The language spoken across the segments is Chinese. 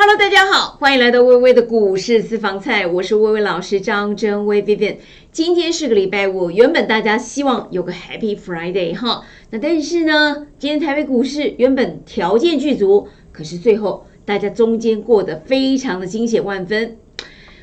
Hello，大家好，欢迎来到微微的股市私房菜，我是微微老师张真薇 Vivian。今天是个礼拜五，原本大家希望有个 Happy Friday 哈，那但是呢，今天台北股市原本条件具足，可是最后大家中间过得非常的惊险万分。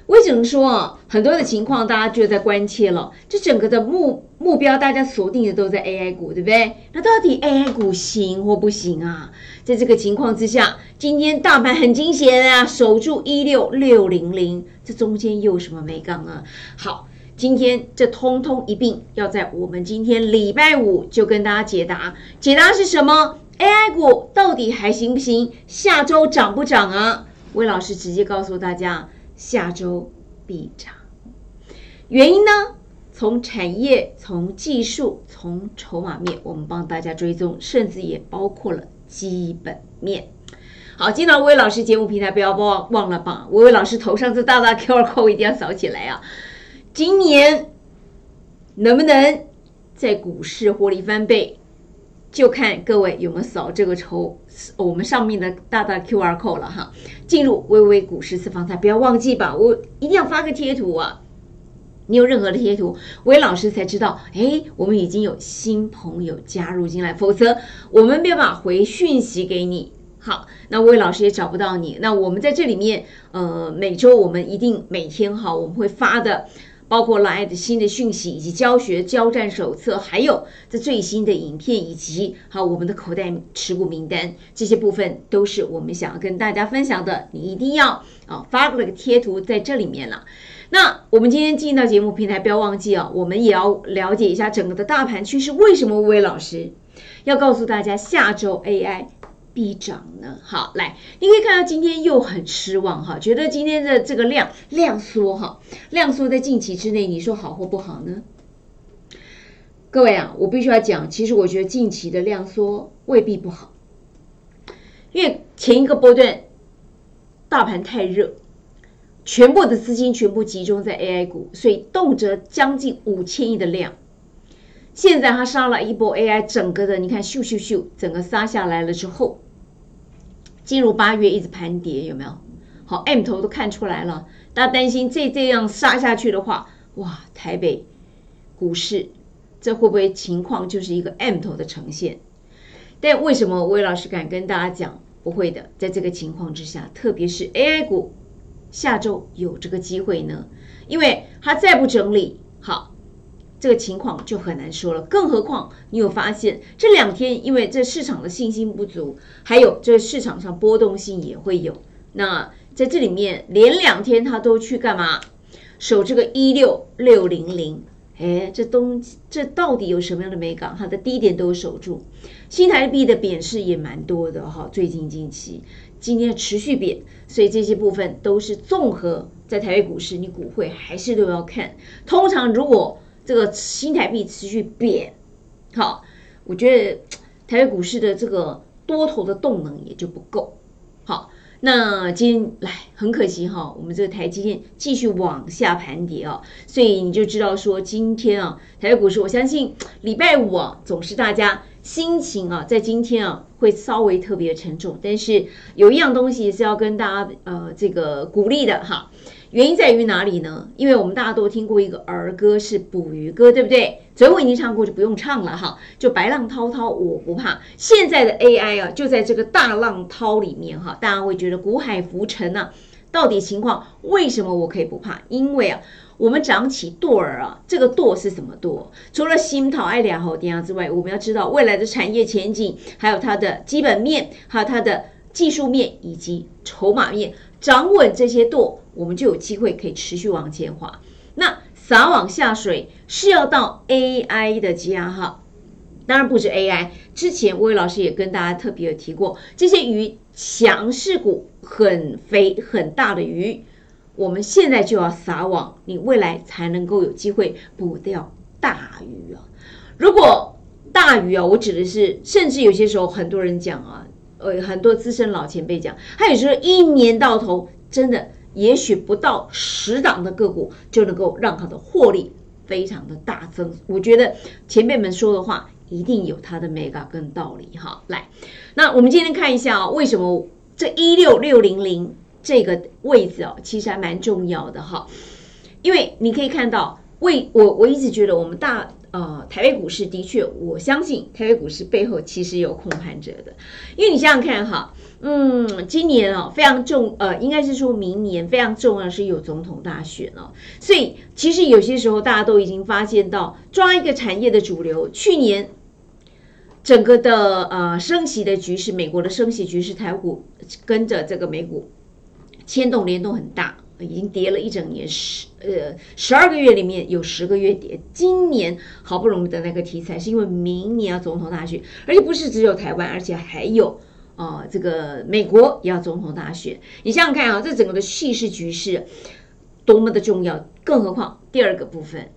为什么说啊？很多的情况大家就在关切了，这整个的目目标大家锁定的都在 AI 股，对不对？那到底 AI 股行或不行啊？在这个情况之下，今天大盘很惊险啊，守住一六六零零，这中间又有什么没杠啊？好，今天这通通一并要在我们今天礼拜五就跟大家解答，解答是什么？AI 股到底还行不行？下周涨不涨啊？魏老师直接告诉大家。下周必涨，原因呢？从产业、从技术、从筹码面，我们帮大家追踪，甚至也包括了基本面。好，进到魏老师节目平台，不要忘忘了把魏魏老师头上这大大 Q R code 一定要扫起来啊！今年能不能在股市获利翻倍？就看各位有没有扫这个筹，我们上面的大大 Q R code 了哈。进入微微股市私房菜，不要忘记吧，我一定要发个贴图啊。你有任何的贴图，魏老师才知道，哎，我们已经有新朋友加入进来，否则我们没有办法回讯息给你。好，那魏老师也找不到你。那我们在这里面，呃，每周我们一定每天哈，我们会发的。包括来的新的讯息，以及教学交战手册，还有这最新的影片，以及好我们的口袋持股名单，这些部分都是我们想要跟大家分享的。你一定要啊发个贴图在这里面了。那我们今天进到节目平台，不要忘记啊，我们也要了解一下整个的大盘趋势。为什么魏老师要告诉大家下周 AI？必涨呢？好，来，你可以看到今天又很失望哈，觉得今天的这个量量缩哈，量缩在近期之内，你说好或不好呢？各位啊，我必须要讲，其实我觉得近期的量缩未必不好，因为前一个波段大盘太热，全部的资金全部集中在 AI 股，所以动辄将近五千亿的量。现在它杀了一波 AI，整个的你看咻咻咻，整个杀下来了之后。进入八月一直盘跌，有没有？好，M 头都看出来了。大家担心这这样杀下去的话，哇，台北股市这会不会情况就是一个 M 头的呈现？但为什么魏老师敢跟大家讲不会的？在这个情况之下，特别是 AI 股下周有这个机会呢？因为它再不整理好。这个情况就很难说了，更何况你有发现这两天，因为这市场的信心不足，还有这市场上波动性也会有。那在这里面连两天他都去干嘛？守这个一六六零零，哎，这东这到底有什么样的美感？它的低点都守住，新台币的贬势也蛮多的哈。最近近期今天持续贬，所以这些部分都是综合在台北股市，你股会还是都要看。通常如果这个新台币持续贬，好，我觉得台北股市的这个多头的动能也就不够。好，那今天来很可惜哈，我们这个台积电继续往下盘跌啊，所以你就知道说今天啊，台北股市我相信礼拜五啊，总是大家心情啊，在今天啊会稍微特别沉重，但是有一样东西是要跟大家呃这个鼓励的哈。原因在于哪里呢？因为我们大家都听过一个儿歌，是捕鱼歌，对不对？昨天我已经唱过，就不用唱了哈。就白浪滔滔，我不怕。现在的 AI 啊，就在这个大浪涛里面哈，大家会觉得古海浮沉呐。到底情况为什么我可以不怕？因为啊，我们长起舵儿啊，这个舵是什么舵？除了心讨爱良好点之外，我们要知道未来的产业前景，还有它的基本面，还有它的技术面以及筹码面。掌稳这些舵，我们就有机会可以持续往前滑。那撒网下水是要到 AI 的家哈，当然不止 AI。之前魏老师也跟大家特别有提过，这些鱼强势股很肥很大的鱼，我们现在就要撒网，你未来才能够有机会捕钓大鱼啊。如果大鱼啊，我指的是，甚至有些时候很多人讲啊。呃，很多资深老前辈讲，他有时候一年到头，真的也许不到十档的个股就能够让它的获利非常的大增。我觉得前辈们说的话一定有它的 mega 跟道理哈。来，那我们今天看一下啊，为什么这一六六零零这个位置哦，其实还蛮重要的哈，因为你可以看到，为我我一直觉得我们大呃台北股市的确，我相信台北股市背后其实有控盘者的，因为你想想看哈。嗯，今年哦非常重，呃，应该是说明年非常重要是有总统大选哦，所以其实有些时候大家都已经发现到，抓一个产业的主流，去年整个的呃升息的局势，美国的升息局势，台股跟着这个美股牵动联动很大，已经跌了一整年十呃十二个月里面有十个月跌，今年好不容易的那个题材，是因为明年要总统大选，而且不是只有台湾，而且还有。哦，这个美国也要总统大选，你想想看啊，这整个的叙事局势多么的重要，更何况第二个部分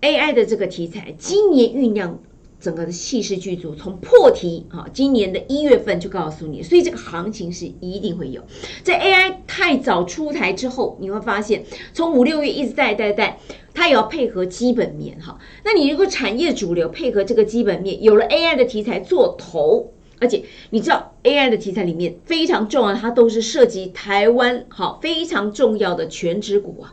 ，AI 的这个题材，今年酝酿整个的气势剧组，从破题啊，今年的一月份就告诉你，所以这个行情是一定会有。在 AI 太早出台之后，你会发现从五六月一直带带带，它也要配合基本面哈。那你如果产业主流配合这个基本面，有了 AI 的题材做头。而且你知道 AI 的题材里面非常重要，它都是涉及台湾好非常重要的全职股啊，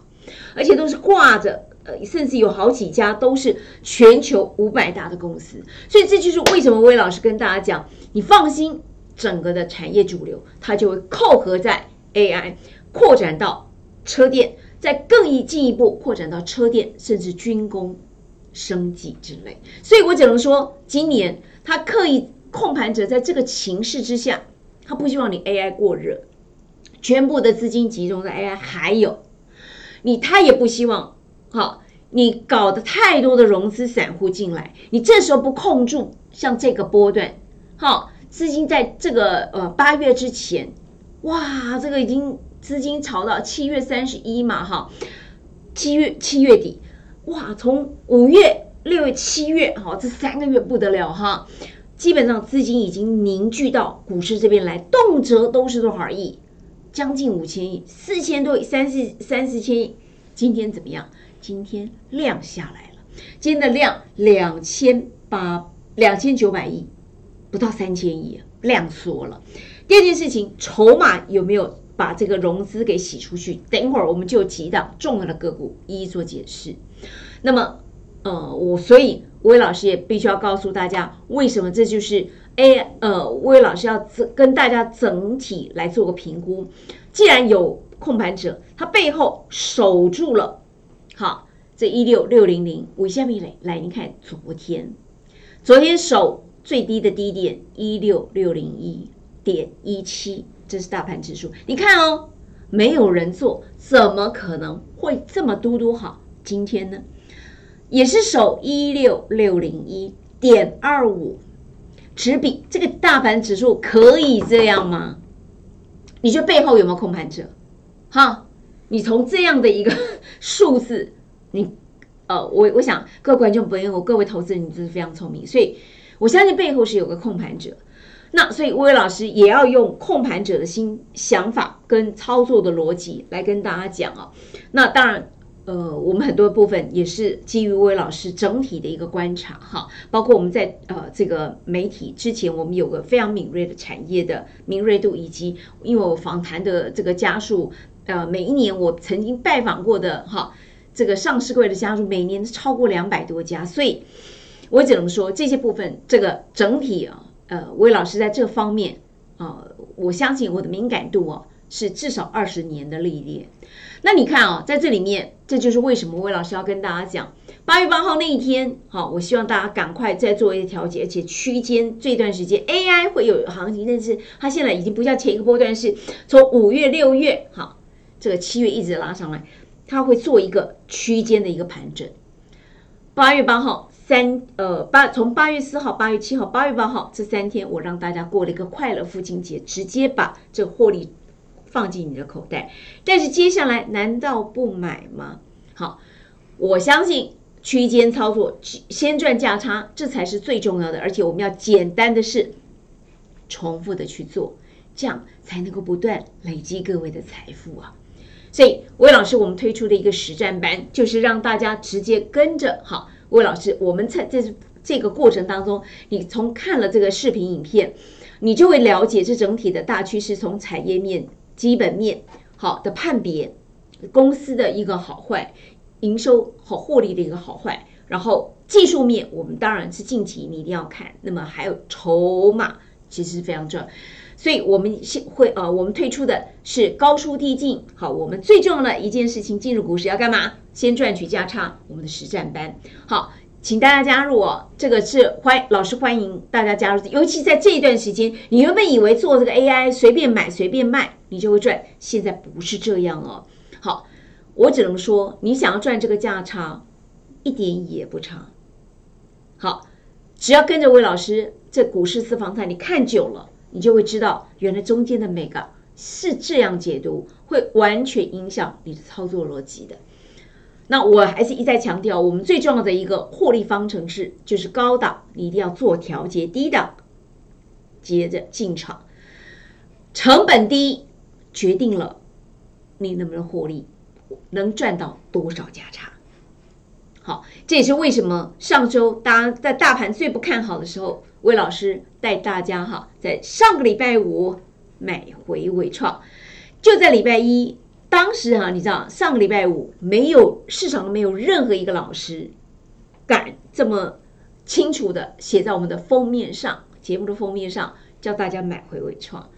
而且都是挂着呃，甚至有好几家都是全球五百大的公司，所以这就是为什么魏老师跟大家讲，你放心，整个的产业主流它就会扣合在 AI，扩展到车电，再更一进一步扩展到车电，甚至军工、生技之类。所以我只能说，今年它刻意。控盘者在这个情势之下，他不希望你 AI 过热，全部的资金集中在 AI，还有你他也不希望，好，你搞的太多的融资散户进来，你这时候不控住，像这个波段，好，资金在这个呃八月之前，哇，这个已经资金炒到七月三十一嘛，哈，七月七月底，哇，从五月、六月、七月，好，这三个月不得了哈。基本上资金已经凝聚到股市这边来，动辄都是多少亿，将近五千亿，四千多亿，三四三四千亿。今天怎么样？今天量下来了，今天的量两千八两千九百亿，不到三千亿啊，量缩了。第二件事情，筹码有没有把这个融资给洗出去？等一会儿我们就几档重要的个股一一做解释。那么，呃，我所以。魏老师也必须要告诉大家，为什么这就是 A 呃，魏老师要跟大家整体来做个评估。既然有控盘者，他背后守住了，好，这一六六零零五下米垒来，你看昨天，昨天守最低的低点一六六零一点一七，这是大盘指数。你看哦，没有人做，怎么可能会这么嘟嘟好？今天呢？也是守一六六零一点二五，持比这个大盘指数可以这样吗？你觉得背后有没有控盘者？哈，你从这样的一个 数字，你呃，我我想各位观众朋友，各位投资人，你真是非常聪明，所以我相信背后是有个控盘者。那所以魏老师也要用控盘者的心想法跟操作的逻辑来跟大家讲啊。那当然。呃，我们很多部分也是基于魏老师整体的一个观察哈，包括我们在呃这个媒体之前，我们有个非常敏锐的产业的敏锐度，以及因为我访谈的这个家数，呃，每一年我曾经拜访过的哈，这个上市柜的家数每年超过两百多家，所以我只能说这些部分这个整体啊，呃，魏老师在这方面啊，我相信我的敏感度啊是至少二十年的历练。那你看啊，在这里面，这就是为什么魏老师要跟大家讲八月八号那一天，好，我希望大家赶快再做一些调节，而且区间这段时间 AI 会有行情，但是它现在已经不像前一个波段是从五月、六月，好，这个七月一直拉上来，它会做一个区间的一个盘整。八月八号三呃八从八月四号、八月七号、八月八号这三天，我让大家过了一个快乐父亲节，直接把这获利。放进你的口袋，但是接下来难道不买吗？好，我相信区间操作，先赚价差，这才是最重要的。而且我们要简单的是重复的去做，这样才能够不断累积各位的财富啊。所以魏老师，我们推出的一个实战班，就是让大家直接跟着。好，魏老师，我们在这这个过程当中，你从看了这个视频影片，你就会了解这整体的大趋势，从产业面。基本面好的判别公司的一个好坏、营收和获利的一个好坏，然后技术面我们当然是近期你一定要看，那么还有筹码其实非常重要。所以，我们先会呃，我们推出的是高出低进。好，我们最重要的一件事情，进入股市要干嘛？先赚取价差，我们的实战班。好，请大家加入哦。这个是欢老师欢迎大家加入，尤其在这一段时间，你原本以为做这个 AI 随便买随便卖你就会赚，现在不是这样哦。好，我只能说，你想要赚这个价差，一点也不差。好，只要跟着魏老师这股市私房菜，你看久了。你就会知道，原来中间的每个是这样解读，会完全影响你的操作逻辑的。那我还是一再强调，我们最重要的一个获利方程式就是高档你一定要做调节，低档接着进场，成本低决定了你能不能获利，能赚到多少价差。好，这也是为什么上周大家在大盘最不看好的时候。魏老师带大家哈，在上个礼拜五买回伟创，就在礼拜一，当时哈，你知道上个礼拜五没有市场没有任何一个老师敢这么清楚的写在我们的封面上，节目的封面上叫大家买回伟创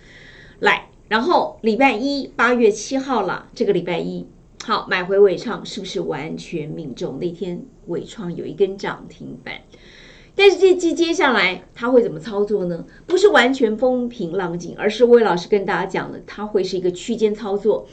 来，然后礼拜一八月七号了，这个礼拜一好买回伟创是不是完全命中？那天伟创有一根涨停板。但是这接接下来他会怎么操作呢？不是完全风平浪静，而是魏老师跟大家讲的，他会是一个区间操作。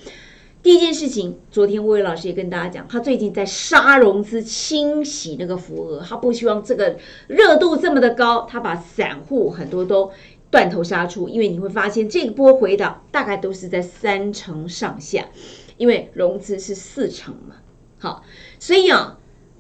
第一件事情，昨天魏老师也跟大家讲，他最近在杀融资、清洗那个浮额，他不希望这个热度这么的高，他把散户很多都断头杀出，因为你会发现这波回档大概都是在三成上下，因为融资是四成嘛。好，所以啊。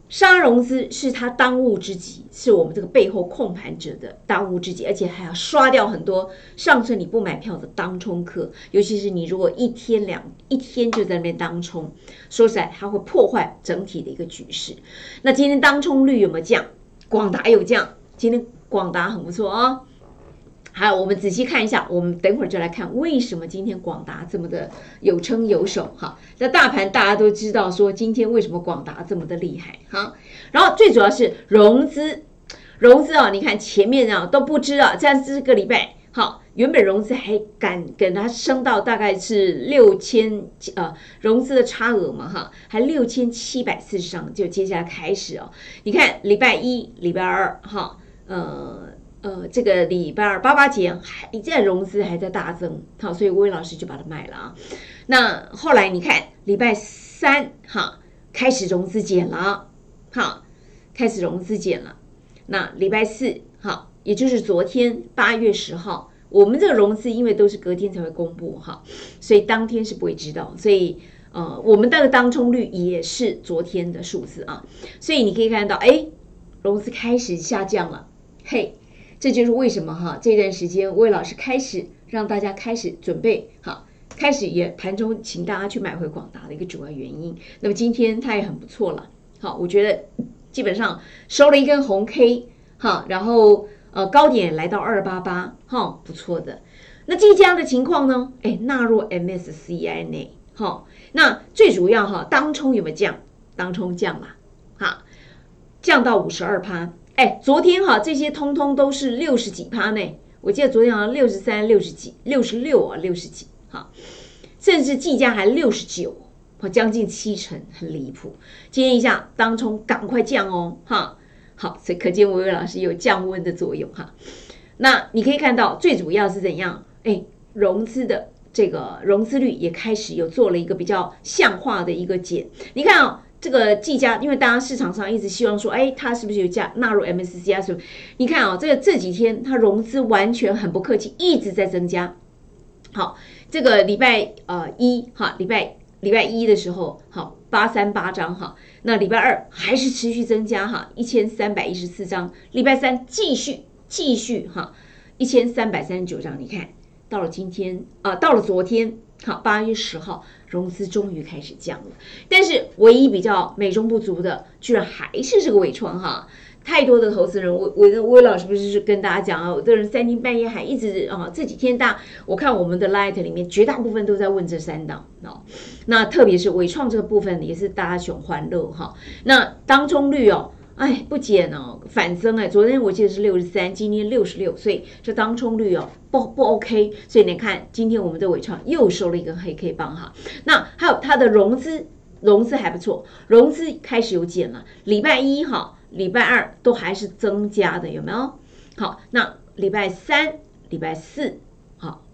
杀融资是他当务之急，是我们这个背后控盘者的当务之急，而且还要刷掉很多上次你不买票的当冲客，尤其是你如果一天两一天就在那边当冲，说实在，它会破坏整体的一个局势。那今天当冲率有没有降？广达有降，今天广达很不错啊。好，我们仔细看一下，我们等会儿就来看为什么今天广达这么的有称有手哈。那大盘大家都知道，说今天为什么广达这么的厉害哈。然后最主要是融资，融资啊，你看前面啊都不知啊，在这个礼拜好，原本融资还敢跟它升到大概是六千呃融资的差额嘛哈，还六千七百四十张，就接下来开始哦。你看礼拜一、礼拜二哈，呃。呃，这个礼拜二八八节还在融资还在大增，好，所以魏老师就把它卖了啊。那后来你看礼拜三哈开始融资减了，好，开始融资减了。那礼拜四好，也就是昨天八月十号，我们这个融资因为都是隔天才会公布哈，所以当天是不会知道，所以呃，我们的当冲率也是昨天的数字啊，所以你可以看到，哎，融资开始下降了，嘿。这就是为什么哈这段时间魏老师开始让大家开始准备哈，开始也盘中请大家去买回广达的一个主要原因。那么今天它也很不错了，好，我觉得基本上收了一根红 K 哈，然后呃高点来到二八八哈，不错的。那这家的情况呢？哎，纳入 MSCI 内哈，那最主要哈当冲有没有降？当冲降了，哈，降到五十二趴。哎，昨天哈这些通通都是六十几趴呢，我记得昨天好像六十三、六十几、六十六啊，六十几哈，甚至计价还六十九，将近七成，很离谱。今天一下当冲赶快降哦，哈，好，所以可见维维老师有降温的作用哈。那你可以看到，最主要是怎样？哎，融资的这个融资率也开始有做了一个比较像化的一个减，你看啊。这个计价，因为大家市场上一直希望说，哎，它是不是有加纳入 MSCI 什么？你看啊，这个这几天它融资完全很不客气，一直在增加。好，这个礼拜呃一哈，礼拜礼拜一的时候，好八三八张哈，那礼拜二还是持续增加哈，一千三百一十四张，礼拜三继续继续哈，一千三百三十九张。你看到了今天啊，到了昨天。好，八月十号融资终于开始降了，但是唯一比较美中不足的，居然还是这个尾创哈，太多的投资人，我我的魏老师不是跟大家讲啊，有的人三更半夜还一直啊，这几天大，我看我们的 Light 里面绝大部分都在问这三档哦，那特别是伟创这个部分也是大家熊欢乐哈，那当中率哦，哎不减哦，反增哎，昨天我记得是六十三，今天六十六，所以这当冲率哦不不 OK，所以你看今天我们的伟创又收了一根黑 K 棒哈，那还有它的融资融资还不错，融资开始有减了，礼拜一哈。礼拜二都还是增加的，有没有？好，那礼拜三、礼拜四，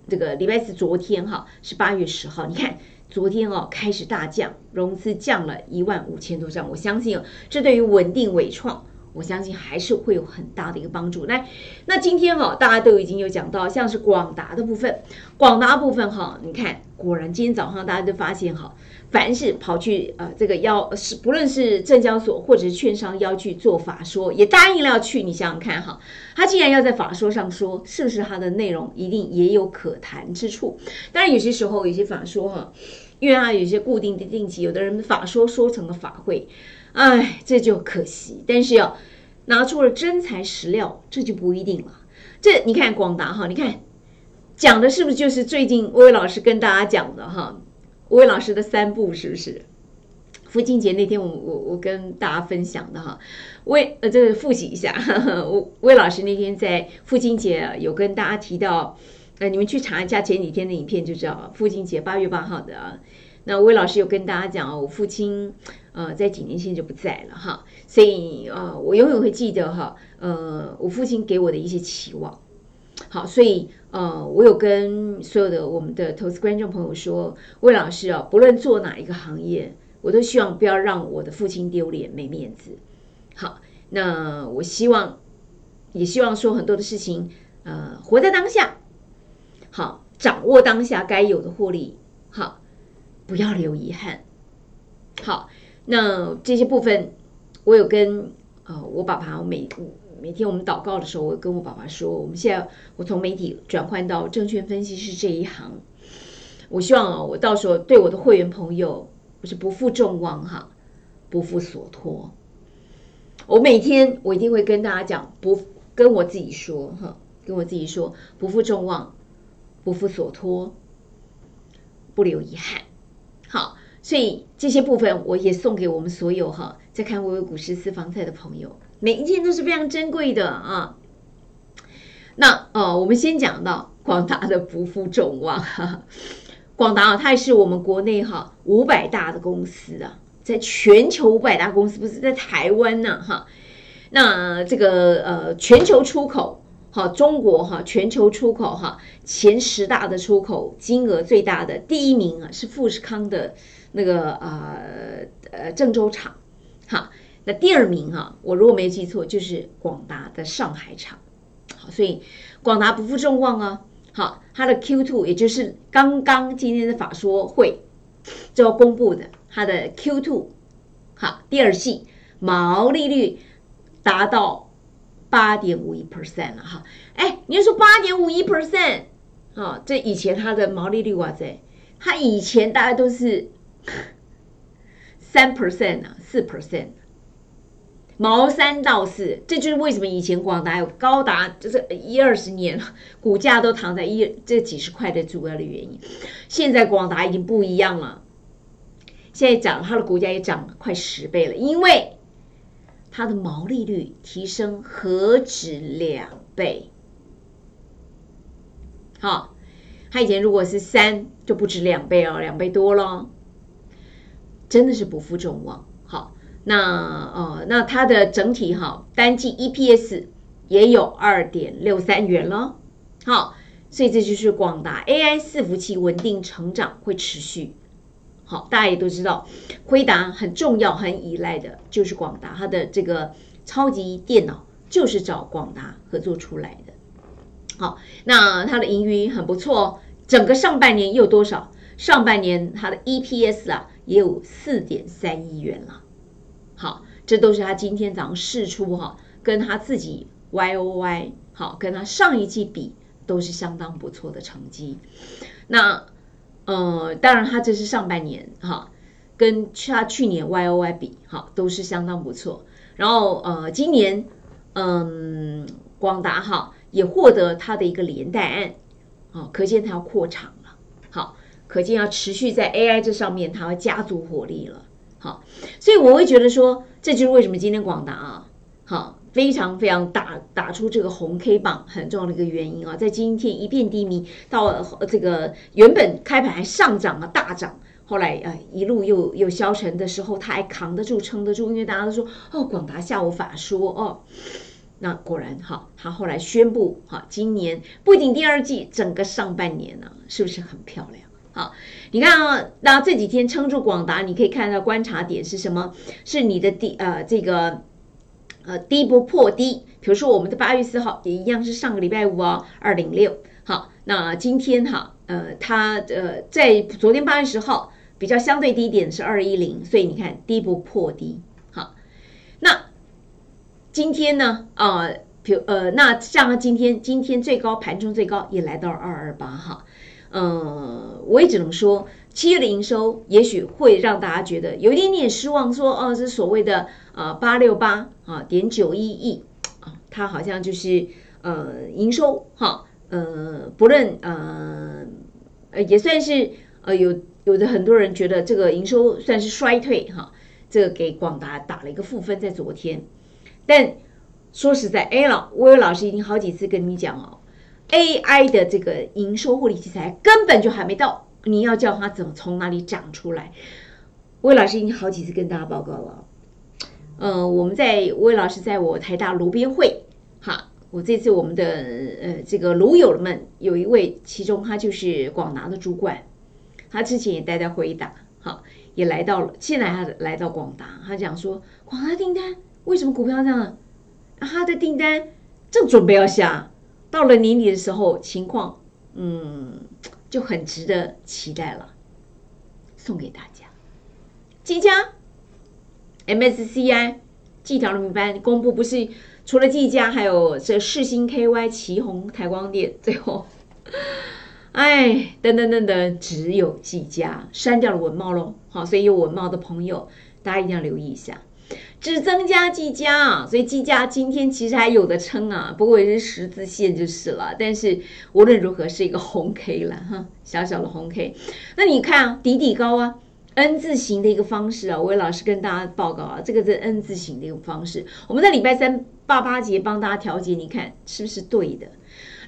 这个礼拜四昨天哈是八月十号，你看昨天哦开始大降，融资降了一万五千多张，我相信这对于稳定伟创。我相信还是会有很大的一个帮助。来，那今天哈，大家都已经有讲到，像是广达的部分，广达部分哈，你看，果然今天早上大家都发现哈，凡是跑去呃这个要是不论是证交所或者是券商要去做法说，也答应了要去，你想想看哈，他既然要在法说上说，是不是他的内容一定也有可谈之处？当然有些时候有些法说哈，因为它有些固定的定期，有的人法说说成了法会。哎，这就可惜。但是要拿出了真材实料，这就不一定了。这你看广达哈，你看讲的是不是就是最近魏老师跟大家讲的哈？魏老师的三步是不是？父亲节那天我我我跟大家分享的哈，魏呃这个复习一下，魏 魏老师那天在父亲节有跟大家提到，呃你们去查一下前几天的影片就知道了，父亲节八月八号的啊。那魏老师有跟大家讲哦，我父亲呃在几年前就不在了哈，所以呃我永远会记得哈，呃我父亲给我的一些期望。好，所以呃我有跟所有的我们的投资观众朋友说，魏老师啊，不论做哪一个行业，我都希望不要让我的父亲丢脸没面子。好，那我希望也希望说很多的事情，呃活在当下，好掌握当下该有的获利，好。不要留遗憾。好，那这些部分我有跟呃我爸爸，每每天我们祷告的时候，我跟我爸爸说，我们现在我从媒体转换到证券分析师这一行，我希望啊，我到时候对我的会员朋友，我是不负众望哈，不负所托。我每天我一定会跟大家讲，不跟我自己说哈，跟我自己说，不负众望，不负所托，不留遗憾。好，所以这些部分我也送给我们所有哈在看微微股市私房菜的朋友，每一件都是非常珍贵的啊。那呃，我们先讲到广大的不负众望哈，广达啊，它也是我们国内哈五百大的公司啊，在全球五百大公司不是在台湾呢哈。那这个呃全球出口哈，中国哈全球出口哈。前十大的出口金额最大的第一名啊，是富士康的那个啊呃郑州厂，好，那第二名哈，我如果没有记错，就是广达的上海厂，好，所以广达不负众望啊，好，它的 Q two 也就是刚刚今天的法说会就要公布的，它的 Q two 好第二季毛利率达到八点五一 percent 了哈，哎，你就说八点五一 percent。啊，这以前它的毛利率哇塞，它以前大概都是三 percent 啊，四 percent，毛三到四，这就是为什么以前广达有高达就是一二十年股价都躺在一这几十块的主要的原因。现在广达已经不一样了，现在涨它的股价也涨了快十倍了，因为它的毛利率提升何止两倍。好，它以前如果是三，就不止两倍哦，两倍多了，真的是不负众望。好，那呃，那它的整体哈单季 EPS 也有二点六三元了。好，所以这就是广达 AI 伺服器稳定成长会持续。好，大家也都知道，辉达很重要、很依赖的就是广达，它的这个超级电脑就是找广达合作出来的。好，那它的盈余很不错，整个上半年又多少？上半年它的 EPS 啊也有四点三亿元了。好，这都是他今天早上试出哈，跟他自己 YOY 好，跟他上一季比都是相当不错的成绩。那呃，当然它这是上半年哈，跟他去年 YOY 比哈都是相当不错。然后呃，今年嗯，广达哈也获得它的一个连带案，好，可见它要扩厂了，好，可见要持续在 AI 这上面，它要加足火力了，好，所以我会觉得说，这就是为什么今天广达啊，好。非常非常打打出这个红 K 榜很重要的一个原因啊，在今天一片低迷，到这个原本开盘还上涨啊大涨，后来呃一路又又消沉的时候，它还扛得住撑得住，因为大家都说哦广达下午法说哦，那果然哈，它后来宣布哈，今年不仅第二季，整个上半年呢，是不是很漂亮？好，你看啊，那这几天撑住广达，你可以看到观察点是什么？是你的第呃这个。呃，低不破低，比如说我们的八月四号也一样是上个礼拜五哦，二零六。好，那今天哈，呃，它呃在昨天八月十号比较相对低点是二一零，所以你看低不破低。好，那今天呢，啊，比如呃，那像今天今天最高盘中最高也来到了二二八哈，嗯，我也只能说。七月的营收也许会让大家觉得有一点点失望，说哦，这所谓的呃八六八啊点九一亿啊，它好像就是呃营收哈，呃不论呃呃也算是呃有有的很多人觉得这个营收算是衰退哈，这个给广达打了一个负分在昨天，但说实在，A 老威尔老师已经好几次跟你讲哦，AI 的这个营收获利题材根本就还没到。你要叫它怎么从哪里长出来？魏老师已经好几次跟大家报告了。嗯，我们在魏老师在我台大炉边会，哈，我这次我们的呃这个炉友们有一位，其中他就是广达的主管，他之前也待在辉达，好，也来到了，现在他来到广达，他讲说广达订单为什么股票这样？他的订单正准备要下，到了年底的时候情况，嗯。就很值得期待了，送给大家。即将 MSCI 季调的名单公布，不是除了技嘉，还有这世星 KY、旗宏、台光电，最后，哎，等等等等，只有技嘉删掉了文茂喽。好，所以有文茂的朋友，大家一定要留意一下。只增加计价，所以计价今天其实还有的撑啊，不过也是十字线就是了。但是无论如何是一个红 K 了哈，小小的红 K。那你看啊，底底高啊，N 字形的一个方式啊，我老师跟大家报告啊，这个是 N 字形的一个方式。我们在礼拜三八八节帮大家调节，你看是不是对的？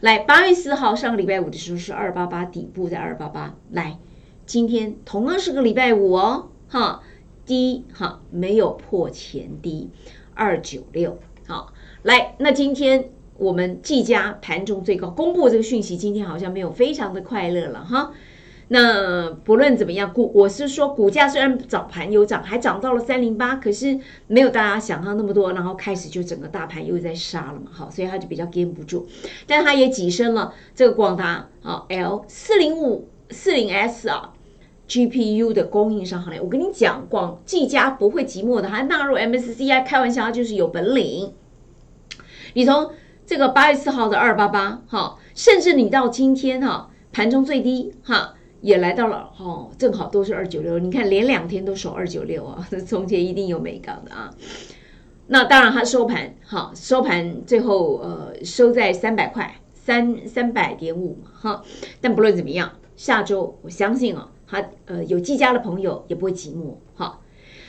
来，八月四号上个礼拜五的时候是二八八底部在二八八，来，今天同样是个礼拜五哦，哈。低哈没有破前低二九六好来那今天我们技嘉盘中最高公布这个讯息，今天好像没有非常的快乐了哈。那不论怎么样，股我是说股价虽然早盘有涨，还涨到了三零八，可是没有大家想象那么多，然后开始就整个大盘又在杀了嘛，好，所以它就比较跟不住，但它也跻身了这个广达啊 L 四零五四零 S 啊。GPU 的供应商行列，我跟你讲，广技嘉不会寂寞的，还纳入 MSCI，开玩笑，它就是有本领。你从这个八月四号的二八八，哈，甚至你到今天哈，盘中最低哈，也来到了哈，正好都是二九六。你看连两天都守二九六啊，中间一定有美港的啊。那当然，它收盘哈，收盘最后呃收在三百块三三百点五哈。但不论怎么样，下周我相信啊。它呃有技嘉的朋友也不会寂寞哈。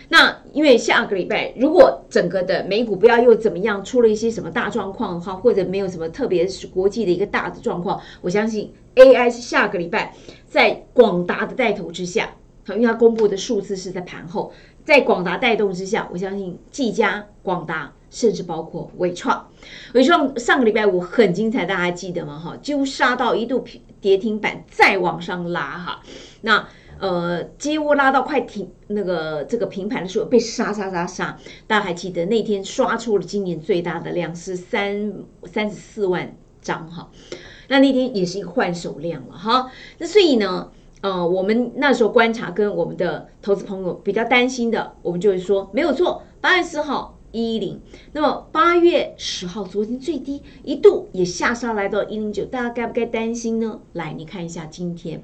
那因为下个礼拜如果整个的美股不要又怎么样，出了一些什么大状况的话，或者没有什么特别是国际的一个大的状况，我相信 AI 是下个礼拜在广达的带头之下，因为它公布的数字是在盘后，在广达带动之下，我相信技嘉、广达甚至包括伟创，伟创上个礼拜五很精彩，大家还记得吗？哈，几乎杀到一度。跌停板再往上拉哈，那呃几乎拉到快停那个这个平盘的时候被杀杀杀杀，大家还记得那天刷出了今年最大的量是三三十四万张哈，那那天也是一个换手量了哈，那所以呢，呃我们那时候观察跟我们的投资朋友比较担心的，我们就会说没有错，八月四号。一零，那么八月十号，昨天最低一度也下杀来到一零九，大家该不该担心呢？来，你看一下今天，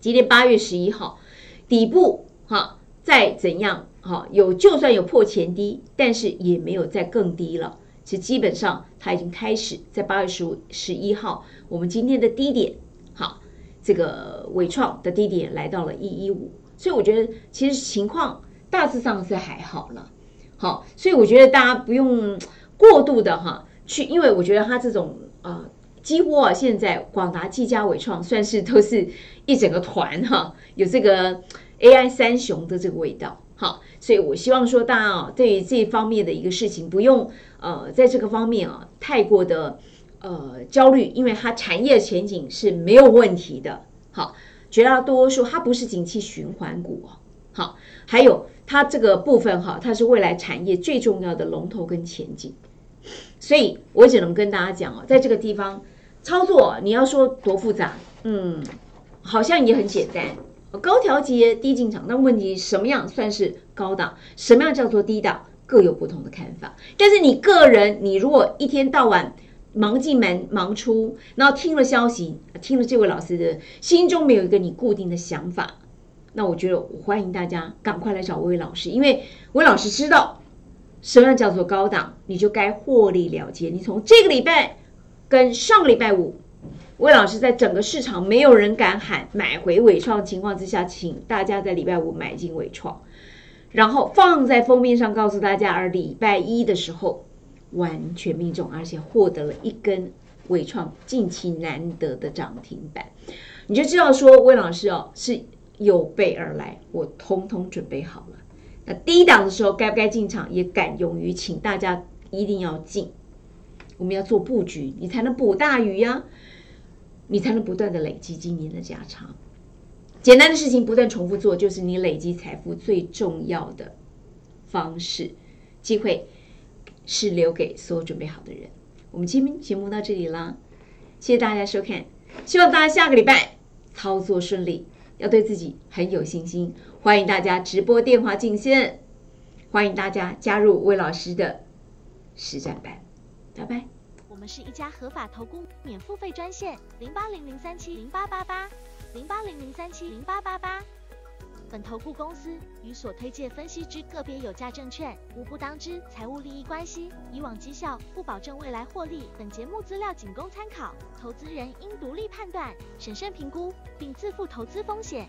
今天八月十一号，底部哈再怎样哈，有就算有破前低，但是也没有再更低了。其实基本上它已经开始在八月十五十一号，我们今天的低点，好，这个伟创的低点来到了一一五，所以我觉得其实情况大致上是还好了，好，所以我觉得大家不用过度的哈去，因为我觉得它这种啊。几乎啊，现在广达、技嘉、伟创算是都是一整个团哈，有这个 AI 三雄的这个味道好，所以我希望说大家啊，对于这方面的一个事情，不用呃在这个方面啊太过的呃焦虑，因为它产业前景是没有问题的。好，绝大多数它不是景气循环股哦，好，还有它这个部分哈，它是未来产业最重要的龙头跟前景，所以我只能跟大家讲哦，在这个地方。操作你要说多复杂，嗯，好像也很简单。高调节低进场，那问题什么样算是高档，什么样叫做低档，各有不同的看法。但是你个人，你如果一天到晚忙进门忙出，然后听了消息，听了这位老师的，心中没有一个你固定的想法，那我觉得我欢迎大家赶快来找魏老师，因为魏老师知道什么样叫做高档，你就该获利了结。你从这个礼拜。跟上个礼拜五，魏老师在整个市场没有人敢喊买回伟创情况之下，请大家在礼拜五买进伟创，然后放在封面上告诉大家，而礼拜一的时候完全命中，而且获得了一根伟创近期难得的涨停板，你就知道说魏老师哦是有备而来，我通通准备好了。那低档的时候该不该进场，也敢勇于请大家一定要进。我们要做布局，你才能捕大鱼呀，你才能不断的累积今年的加长。简单的事情不断重复做，就是你累积财富最重要的方式。机会是留给所有准备好的人。我们今天节目到这里啦，谢谢大家收看，希望大家下个礼拜操作顺利，要对自己很有信心。欢迎大家直播电话进线，欢迎大家加入魏老师的实战班。拜拜。我们是一家合法投顾免付费专线，零八零零三七零八八八，零八零零三七零八八八。本投顾公司与所推介分析之个别有价证券无不当之财务利益关系，以往绩效不保证未来获利。本节目资料仅供参考，投资人应独立判断、审慎评估，并自负投资风险。